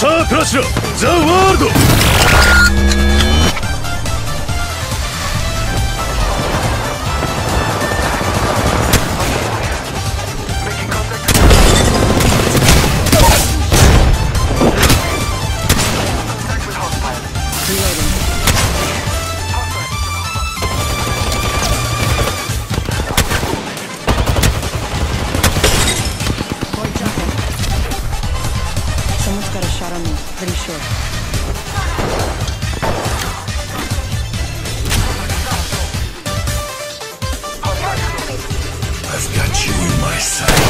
スタープラチナザ・ワールド。Shot on me, pretty sure. I've got you in my sights